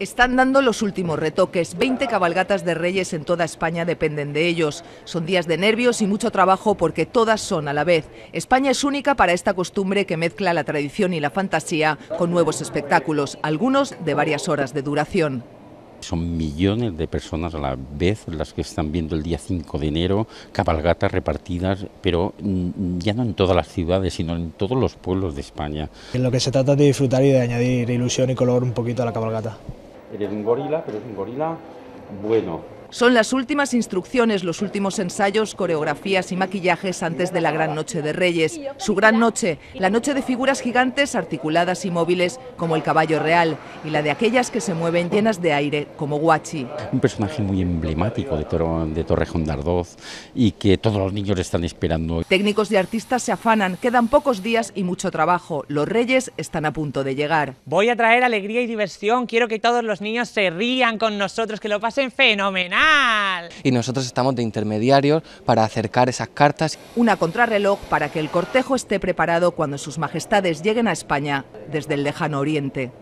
Están dando los últimos retoques. 20 cabalgatas de reyes en toda España dependen de ellos. Son días de nervios y mucho trabajo porque todas son a la vez. España es única para esta costumbre que mezcla la tradición y la fantasía con nuevos espectáculos, algunos de varias horas de duración. Son millones de personas a la vez las que están viendo el día 5 de enero, cabalgatas repartidas, pero mm, ya no en todas las ciudades, sino en todos los pueblos de España. En lo que se trata es de disfrutar y de añadir ilusión y color un poquito a la cabalgata. Eres un gorila, pero es un gorila bueno. Son las últimas instrucciones, los últimos ensayos, coreografías y maquillajes antes de la gran noche de Reyes. Su gran noche, la noche de figuras gigantes articuladas y móviles como el caballo real y la de aquellas que se mueven llenas de aire como Guachi. Un personaje muy emblemático de, Toro, de Torrejón de Ardoz y que todos los niños están esperando. Técnicos y artistas se afanan, quedan pocos días y mucho trabajo. Los Reyes están a punto de llegar. Voy a traer alegría y diversión, quiero que todos los niños se rían con nosotros, que lo pasen fenomenal. Y nosotros estamos de intermediarios para acercar esas cartas. Una contrarreloj para que el cortejo esté preparado cuando sus majestades lleguen a España desde el lejano oriente.